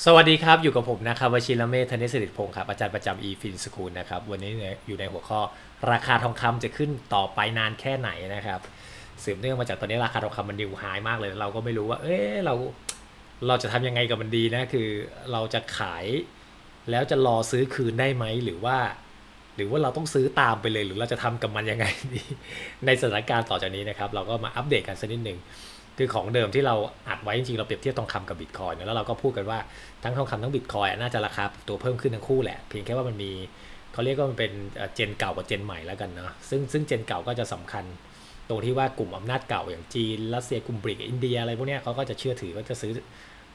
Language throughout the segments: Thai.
สวัสดีครับ อยู่กับผมนะครับวชิรเมธธนิสิริพงศ์ครับ อาจารย์ประจำ eFin School นะครับ วันนี้อยู่ในหัวข้อราคาทองคำจะขึ้นต่อไปนานแค่ไหนนะครับ สืบเนื่องมาจากตอนนี้ราคาทองคำมันดิวไฮมากเลย เราก็ไม่รู้ว่า เอ๊ะเราเราจะทำยังไงกับมันดีนะ คือเราจะขายแล้วจะรอซื้อคืนได้ไหมหรือว่า หรือว่าเราต้องซื้อตามไปเลย หรือเราจะทำกับมันยังไงดีในสถานการณ์ต่อจากนี้นะครับ เราก็มาอัปเดตกันสักนิดหนึ่ง คือของเดิมที่เราอัดไว้จริงๆเราเปรียบเทียบทองคำกับบิตคอยน์แล้วเราก็พูดกันว่าทั้งทองคำทั้งบิตคอยน์น่าจะราคาตัวเพิ่มขึ้นทั้งคู่แหละ เพียงแค่ว่ามันมีเขาเรียกว่ามันเป็น gen เก่ากับ gen ใหม่แล้วกันเนาะซึ่งซึ่ง gen เก่าก็จะสำคัญ ตรงที่ว่ากลุ่มอำนาจเก่าอย่างจีนรัสเซียกลุ่ม BRIC อินเดียอะไรพวกเนี้ยเขาก็จะเชื่อถือว่าจะซื้อ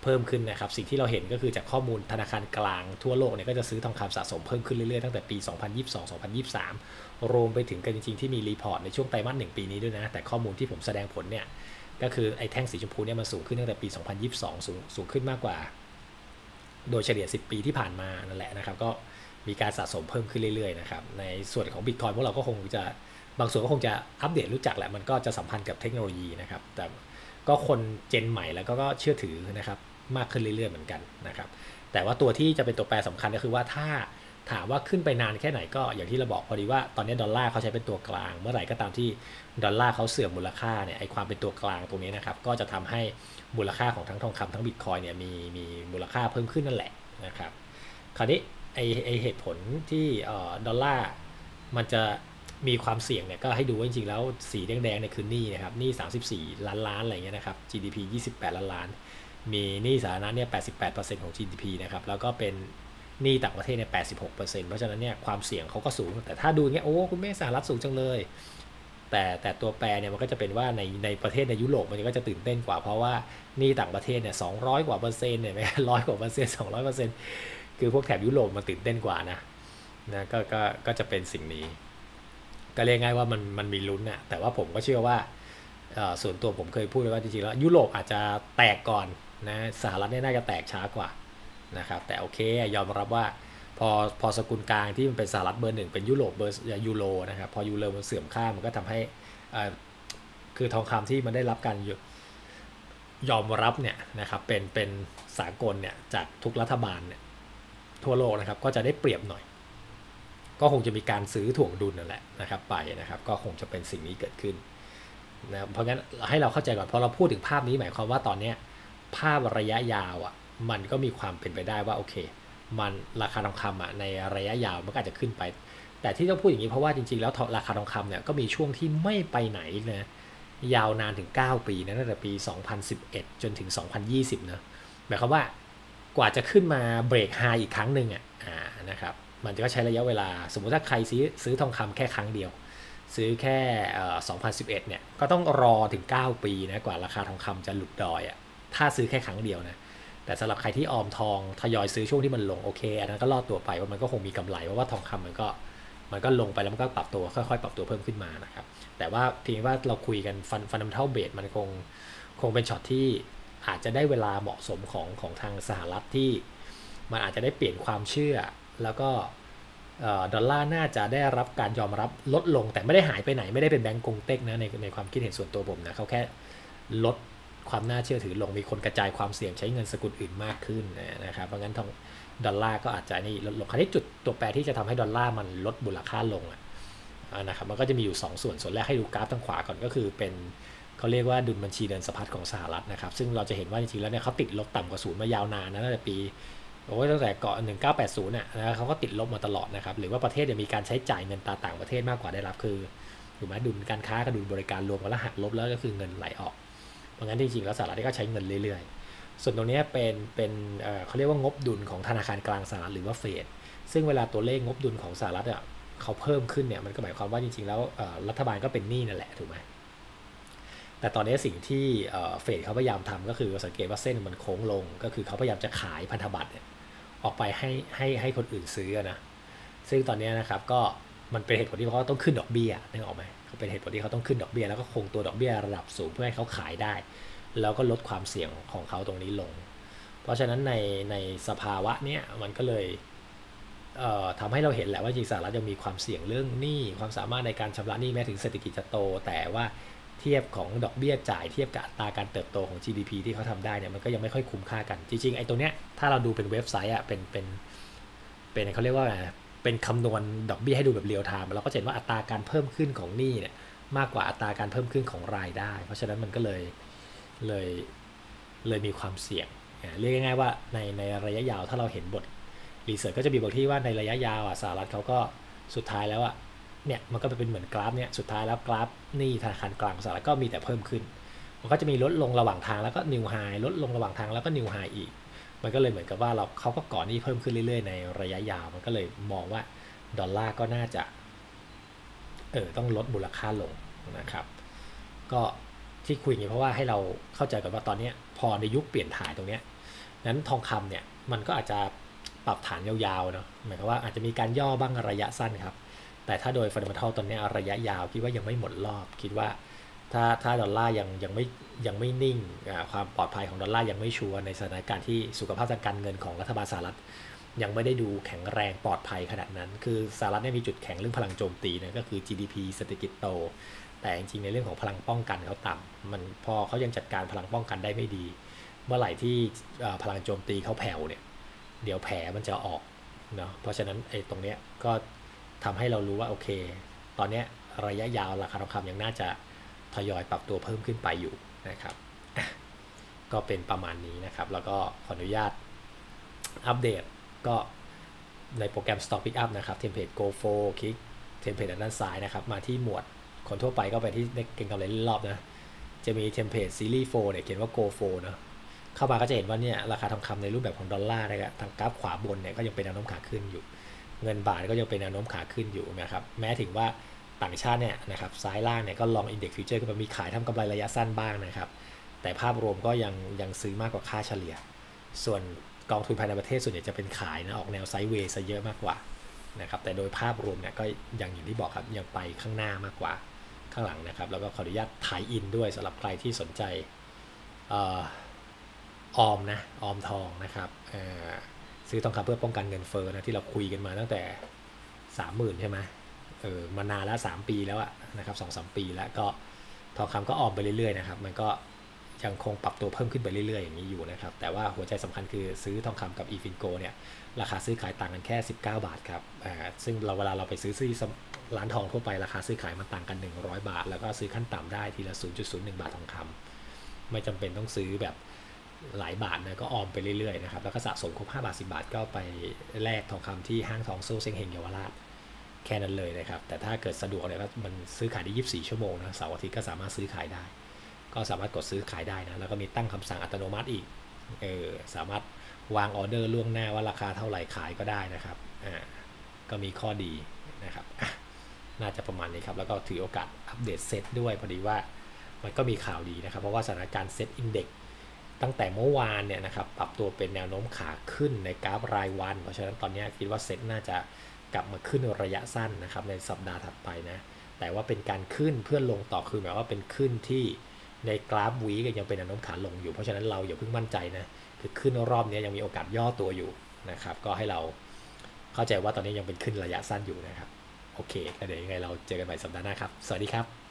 เพิ่มขึ้นนะครับ สิ่งที่เราเห็นก็คือจากข้อมูลธนาคารกลางทั่วโลกเนี่ยก็จะซื้อทองคำสะสมเพิ่มขึ้นเรื่อยๆตั้งแต่ปี 2022-2023 รวมไปถึงกันจริงๆที่มี report ในช่วงไตรมาสหนึ่งปีนี้ด้วยนะ แต่ข้อมูลที่ผมแสดงผลเนี่ย ก็คือไอ้แท่งสีชมพูเนี่ยมันสูงขึ้นตั้งแต่ปี 2022 สูงสูงขึ้นมากกว่า โดยเฉลี่ย 10 ปีที่ผ่านมานั่นแหละนะครับ ก็มีการสะสมเพิ่มขึ้นเรื่อยๆนะครับ ในส่วนของบิตคอยพวกเราก็คงจะบางส่วนก็คงจะอัปเดตรู้จักแหละ มันก็จะสัมพันธ์กับเทคโนโลยีนะครับ แต่ก็คนเจนใหม่แล้วก็ก็เชื่อถือนะครับมากขึ้นเรื่อยๆเหมือนกันนะครับ แต่ว่าตัวที่จะเป็นตัวแปรสำคัญก็คือว่าถ้า ถามว่าขึ้นไปนานแค่ไหนก็อย่างที่เราบอกพอดีว่าตอนนี้ดอลลาร์เขาใช้เป็นตัวกลาง เมื่อไหร่ก็ตามที่ดอลลาร์เขาเสื่อมมูลค่าเนี่ยไอความเป็นตัวกลางตรงนี้นะครับก็จะทำให้มูลค่าของทั้งทองคำทั้งบิตคอยเนี่ยมีมีมูลค่าเพิ่มขึ้นนั่นแหละนะครับคราวนี้ไอไอเหตุผลที่ดอลลาร์มันจะมีความเสี่ยงเนี่ยก็ให้ดูว่าจริงๆแล้วสีแดงๆเนี่ยคือหนี้นะครับหนี้34 ล้านล้านอะไรเงี้ยนะครับ GDP 28 ล้านล้าน มีหนี้สาธารณะเนี่ย88%ของ GDP นะครับแล้วก็เป็น หนี้ต่างประเทศเนี่ย86%เพราะฉะนั้นเนี่ยความเสี่ยงเขาก็สูง แต่ถ้าดูเงี้ยโอ้คุณแม่สหรัฐสูงจังเลย แต่แต่ตัวแปรเนี่ยมันก็จะเป็นว่าในในประเทศในยุโรปมันก็จะตื่นเต้นกว่า เพราะว่านี่ต่างประเทศเนี่ยสองกว่าเปอร์เซ็นต์เนี่ยไม่ร้อยกว่าเปอร์เซ็นต์สองร้อยเปอร์เซ็นต์คือพวกแถบยุโรปมันตื่นเต้นกว่านะนะก็ก็ก็จะเป็นสิ่งนี้ ก็เรียกง่ายว่ามันมันมีลุ้นอะแต่ว่าผมก็เชื่อว่าส่วนตัวผมเคยพูดเลยว่าจริงๆแล้วยุโรปอาจจะแตกก่อนนะสหรัฐเนี่ยน่าจะแตกช้ากว่า นะครับแต่โอเคยอมรับว่าพอพอสกุลกลางที่มันเป็นสหรัฐเบอร์หนึ่งเป็นยุโรปเบอร์ยูโรนะครับพอยูโรมันเสื่อมค่ามันก็ทำให้คือทองคำที่มันได้รับการยอมรับเนี่ยนะครับเป็นเป็นสากลเนี่ยจากทุกรัฐบาลเนี่ยทั่วโลกนะครับก็จะได้เปรียบหน่อย ก็คงจะมีการซื้อถ่วงดุลนั่นแหละนะครับไปนะครับก็คงจะเป็นสิ่งนี้เกิดขึ้นนะเพราะงั้นให้เราเข้าใจก่อนพอเราพูดถึงภาพนี้หมายความว่าตอนนี้ภาพระยะยาวอะ มันก็มีความเป็นไปได้ว่าโอเค มันราคาทองคำอะในระยะยาวมันก็อาจจะขึ้นไป แต่ที่ต้องพูดอย่างนี้เพราะว่าจริงๆแล้วราคาทองคำเนี่ยก็มีช่วงที่ไม่ไปไหนนะยาวนานถึง 9 ปีนะตั้งแต่ปี 2011 จนถึง 2020นะหมายความว่ากว่าจะขึ้นมาเบรกไฮอีกครั้งหนึ่งอะนะครับมันจะก็ใช้ระยะเวลา สมมุติถ้าใครซื้อซื้อทองคำแค่ครั้งเดียว ซื้อแค่ 2011 เนี่ยก็ต้องรอถึง 9 ปีนะกว่าราคาทองคำจะหลุดดอยอะถ้าซื้อแค่ครั้งเดียวนะ แต่สำหรับใครที่ออมทองทยอยซื้อช่วงที่มันลงโอเคอันนั้นก็รอดตัวไปว่ามันก็คงมีกำไรเพราะว่าทองคำมันก็มันก็ลงไปแล้วมันก็ปรับตัวค่อยๆ ปรับตัวเพิ่มขึ้นมานะครับ แต่ว่าทีนี้ว่าเราคุยกันฟันฟันน้ำเท่าเบสมันคงคงเป็นช็อตที่อาจจะได้เวลาเหมาะสมของของทางสหรัฐที่ มันอาจจะได้เปลี่ยนความเชื่อ แล้วก็ดอลลาร์น่าจะได้รับการยอมรับลดลงแต่ไม่ได้หายไปไหนไม่ได้เป็นแบงก์กงเต็กนะในในความคิดเห็นส่วนตัวผมนะเขาแค่ลด ความน่าเชื่อถือลงมีคนกระจายความเสี่ยงใช้เงินสกุลอื่นมากขึ้นนะครับเพราะงั้นทองดอลลาร์ก็อาจจะนี่ลดลงคราวนี้จุดตัวแปรที่จะทำให้ดอลลาร์มันลดมูลค่าลงนะครับมันก็จะมีอยู่ 2 ส่วนส่วนแรกให้ดูกราฟทางขวาก่อนก็คือเป็นเขาเรียกว่าดุลบัญชีเดินสะพัดของสหรัฐนะครับ ซึ่งเราจะเห็นว่าจริงๆแล้วเนี่ยเขาติดลบต่ำกว่าศูนย์มายาวนานนะตั้งแต่ปีโอ้ยตั้งแต่ก่อน1980น่ะนะเขาก็ติดลบมาตลอดนะครับ หรือว่าประเทศมีการใช้จ่ายเงินตาต่างประเทศมากกว่าได้รับคือถูกไหมดุลการค้ากับดุลบริการรวมกันแล้วหักลบแล้วก็คือเงินไหลออก เพราะงั้นจริงๆแล้วสหรัฐก็ใช้เงินเรื่อยๆ ส่วนตรงนี้เป็นเป็นเขาเรียกว่างบดุลของธนาคารกลางสหรัฐหรือว่าเฟดซึ่งเวลาตัวเลขงบดุลของสหรัฐอะเขาเพิ่มขึ้นเนี่ยมันก็หมายความว่าจริงๆแล้วรัฐบาลก็เป็นหนี้นั่นแหละถูกไหมแต่ตอนนี้สิ่งที่เฟดเขาพยายามทำก็คือสังเกตว่าเส้นมันโค้งลง ก็คือเขาพยายามจะขายพันธบัตรออกไปให้ให้ให้คนอื่นซื้อนะซึ่งตอนนี้นะครับก็ มันเป็นเหตุผลที่เขาต้องขึ้นดอกเบี้ยนึกออกไหมเขาเป็นเหตุผลที่เขาต้องขึ้นดอกเบี้ยแล้วก็คงตัวดอกเบี้ยระดับสูงเพื่อให้เขาขายได้ แล้วก็ลดความเสี่ยงของเขาตรงนี้ลง เพราะฉะนั้นในในสภาวะเนี้ยมันก็เลยเอ่อทำให้เราเห็นแหละว่าจริงสหรัฐยังมีความเสี่ยงเรื่องหนี้ความสามารถในการชำระหนี้แม้ถึงเศรษฐกิจจะโต แต่ว่าเทียบของดอกเบี้ยจ่ายเทียบกับอัตราการเติบโตของ GDP ที่เขาทำได้เนี่ยมันก็ยังไม่ค่อยคุ้มค่ากันจริงๆไอ้ตัวเนี้ยถ้าเราดูเป็นเว็บไซต์อะเป็นเป็นเป็นเขาเรียกว่าไง เป็นคำนวณดอกเบี้ยให้ดูแบบ real-time เราก็จะเห็นว่าอัตราการเพิ่มขึ้นของหนี้เนี่ยมากกว่าอัตราการเพิ่มขึ้นของรายได้ เพราะฉะนั้นมันก็เลยเลยเลยมีความเสี่ยง เรียกง่ายๆว่าในในระยะยาวถ้าเราเห็นบท research ก็จะมีบทที่ว่าในระยะยาวอะสหรัฐเขาก็สุดท้ายแล้วอะเนี่ยมันก็เป็นเหมือนกราฟเนี่ยสุดท้ายแล้วกราฟหนี้ธนาคารกลางสหรัฐก็มีแต่เพิ่มขึ้น มันก็จะมีลดลงระหว่างทางแล้วก็ new high ลดลงระหว่างทางแล้วก็ new high อีก มันก็เลยเหมือนกับว่าเราเขาก็ก่อหนี้เพิ่มขึ้นเรื่อยๆ ในระยะยาว มันก็เลยมองว่าดอลลาร์ก็น่าจะเออต้องลดมูลค่าลงนะครับ ก็ที่คุยอย่างนี้เพราะว่าให้เราเข้าใจกันว่าตอนนี้พอในยุคเปลี่ยนถ่ายตรงนี้นั้นทองคำเนี่ยมันก็อาจจะปรับฐานยาวๆเนาะหมายความว่าอาจจะมีการย่อบ้างระยะสั้นครับ แต่ถ้าโดย fundamental ตอนนี้ระยะยาวคิดว่ายังไม่หมดรอบคิดว่า ถ้าถ้าดอลลาร์ยังยังไม่ยังไม่นิ่งความปลอดภัยของดอลลาร์ยังไม่ชัวร์ในสถานการณ์ที่สุขภาพทางการเงินของรัฐบาลสหรัฐ ยังไม่ได้ดูแข็งแรงปลอดภัยขนาดนั้น คือสหรัฐเนี่ยมีจุดแข็งเรื่องพลังโจมตีนะก็คือ GDP เศรษฐกิจโต แต่จริงๆในเรื่องของพลังป้องกันเขาต่ำมันพอเขายังจัดการพลังป้องกันได้ไม่ดี เมื่อไหร่ที่พลังโจมตีเขาแผ่วเนี่ยเดี๋ยวแผลมันจะออกเนาะเพราะฉะนั้นไอ้ตรงเนี้ยก็ทำให้เรารู้ว่าโอเค ตอนเนี้ยระยะยาวราคาทองคำยังน่าจะ ทยอยปรับตัวเพิ่มขึ้นไปอยู่นะครับ ก็เป็นประมาณนี้นะครับ แล้วก็ขออนุญาตอัปเดตก็ในโปรแกรม Stock Pickup นะครับเทมเพลต Go for คลิกเทมเพลตด้านซ้ายนะครับ มาที่หมวดคนทั่วไปก็ไปที่เก่งกำไรรอบนะ จะมีเทมเพลตซีรีส์4เนี่ยเขียนว่า Go for นะเข้ามาก็จะเห็นว่าเนี่ยราคาทองคำในรูปแบบของดอลลาร์นะครับทางกราฟขวาบนเนี่ยก็ยังเป็นแนวโน้มขาขึ้นอยู่ เงินบาทก็ยังเป็นแนวโน้มขาขึ้นอยู่นะครับ แม้ถึงว่า ต่างชาติเนี่ยนะครับซ้ายล่างเนี่ยก็ long index futures ก็มีขายทำกำไรระยะสั้นบ้างนะครับ แต่ภาพรวมก็ยังยังซื้อมากกว่าค่าเฉลี่ย ส่วนกองทุนภายในประเทศส่วนใหญ่จะเป็นขายนะออกแนว sideway ซะเยอะมากกว่านะครับแต่โดยภาพรวมเนี่ยก็อย่างอย่างที่บอกครับยังไปข้างหน้ามากกว่าข้างหลังนะครับ แล้วก็ขออนุญาต tie-in ด้วยสำหรับใครที่สนใจออมนะออมทองนะครับซื้อทองคำเพื่อป้องกันเงินเฟ้อนะที่เราคุยกันมาตั้งแต่สามหมื่นใช่ไหม เออมานานแล้วสามปีแล้วอะนะครับสองสามปีแล้วก็ทองคำก็ออมไปเรื่อยๆนะครับ มันก็ยังคงปรับตัวเพิ่มขึ้นไปเรื่อยๆ อย่างนี้อยู่นะครับ แต่ว่าหัวใจสำคัญคือซื้อทองคำกับ e f i n c o เนี่ย ราคาซื้อขายต่างกันแค่ 19 บาทครับอ่าซึ่งเราเวลาเราไปซื้อที่ร้านทองทั่วไปราคาซื้อขายมันต่างกัน 100 บาท แล้วก็ซื้อขั้นต่ำได้ทีละ 0.01 บาททองคำไม่จำเป็นต้องซื้อแบบหลายบาทนะก็ออมไปเรื่อยๆนะครับแล้วก็สะสมครบ 5 บาท 10 บาทก็ไปแลกทองคำที่ห้างทองโซ่เซ็งเฮงเยาวราช แค่นั้นเลยนะครับ แต่ถ้าเกิดสะดวกเนี่ยมันซื้อขายได้ 24 ชั่วโมงนะเสาร์อาทิตย์ก็สามารถซื้อขายได้ ก็สามารถกดซื้อขายได้นะแล้วก็มีตั้งคำสั่งอัตโนมัติอีกเออสามารถวางออเดอร์ล่วงหน้าว่าราคาเท่าไหร่ขายก็ได้นะครับอ่าก็มีข้อดีนะครับน่าจะประมาณนี้ครับ แล้วก็ถือโอกาสอัปเดตเซตด้วยพอดีว่ามันก็มีข่าวดีนะครับ เพราะว่าสถานการณ์ SET Index ตั้งแต่เมื่อวานเนี่ยนะครับปรับตัวเป็นแนวโน้มขาขึ้นในกราฟรายวัน เพราะฉะนั้นตอนนี้คิดว่าเซตน่าจะ กลับมาขึ้นระยะสั้นนะครับในสัปดาห์ถัดไปนะ แต่ว่าเป็นการขึ้นเพื่อลงต่อคือหมายว่าเป็นขึ้นที่ในกราฟ week็ยังเป็นแนวโน้มขาลงอยู่ เพราะฉะนั้นเราอย่าเพิ่งมั่นใจนะ คือขึ้นรอบนี้ยังมีโอกาสย่อตัวอยู่นะครับ ก็ให้เราเข้าใจว่าตอนนี้ยังเป็นขึ้นระยะสั้นอยู่นะครับ โอเคแล้วเดี๋ยวยังไงเราเจอกันใหม่สัปดาห์หน้าครับ สวัสดีครับ